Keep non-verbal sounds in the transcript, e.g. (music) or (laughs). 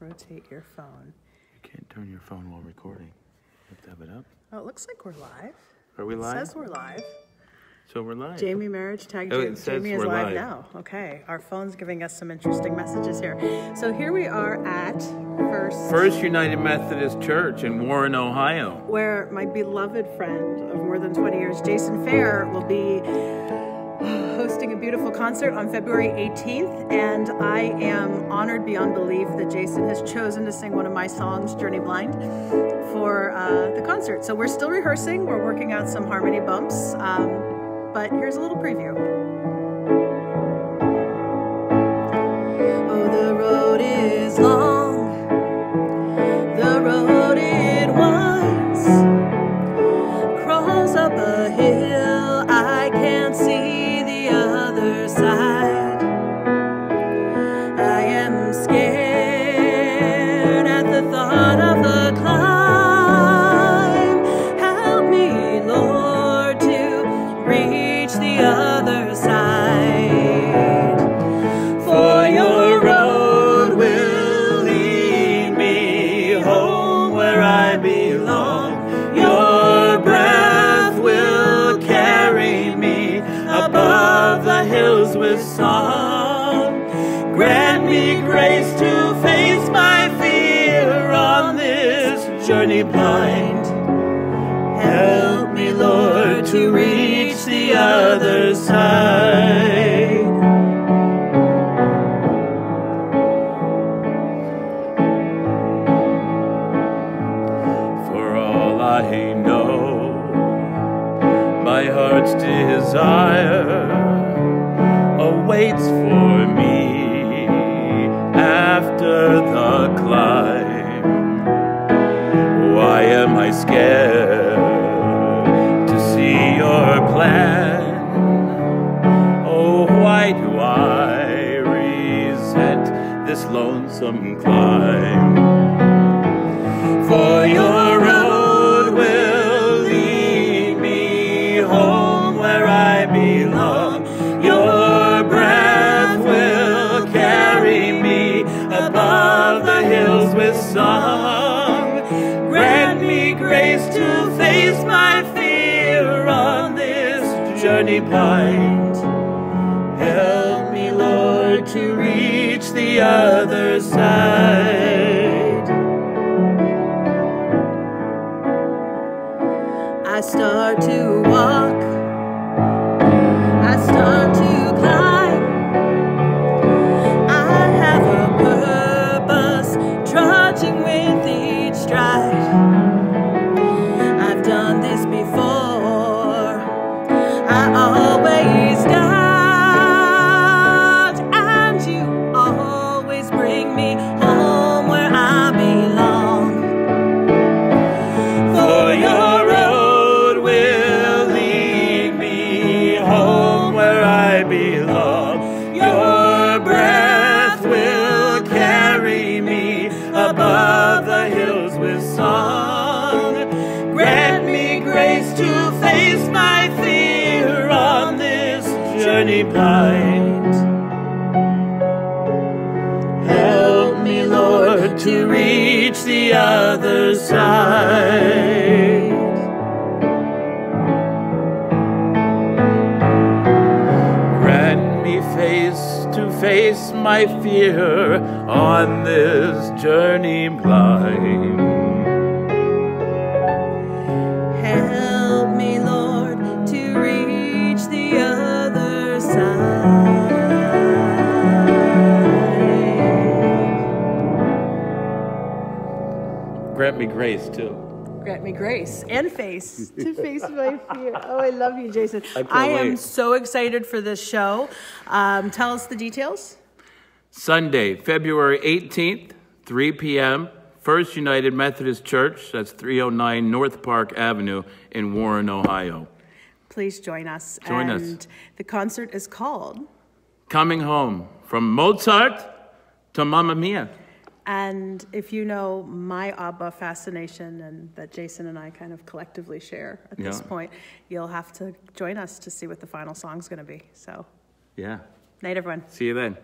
rotate your phone. You can't turn your phone while recording. You have to have it up. Oh, it looks like we're live. Are we It live? says we're live. so we're live. Jamie Marich Tag Oh, it Jamie, says Jamie is we're live, live. now. Okay, our phone's giving us some interesting messages here. So here we are at First, First United Methodist Church in Warren, Ohio. where my beloved friend of more than 20 years, Jason Fair, will be hosting a beautiful concert on February 18th. And I am honored beyond belief that Jason has chosen to sing one of my songs, Journey Blind, for uh, the concert. So we're still rehearsing, we're working out some harmony bumps. Um, but here's a little preview. Oh, with song. Grant me grace to face my fear on this journey blind. Help me, Lord, to reach the other side. For all I know, my heart's desire awaits for me after the climb. Why am I scared to see your plan? Oh, why do I resent this lonesome climb? Song. Grant me grace to face my fear on this journey blind. Help me, Lord, to reach the other side. I start to walk. I start to journey. Help me, Lord, to reach the other side. Grant me face to face my fear on this journey blind. Grant me grace too. Grant me grace and face (laughs) to face my fear. Oh, I love you, Jason. I can't am wait. so excited for this show. Um, tell us the details. Sunday, February 18th, 3 p.m., First United Methodist Church, that's 309 North Park Avenue in Warren, Ohio. Please join us. Join us. and the concert is called Coming home from Mozart to Mamma Mia. And if you know my ABBA fascination and that Jason and I kind of collectively share at this Yeah. point, you'll have to join us to see what the final song's going to be. So, Yeah. night, everyone. See you then.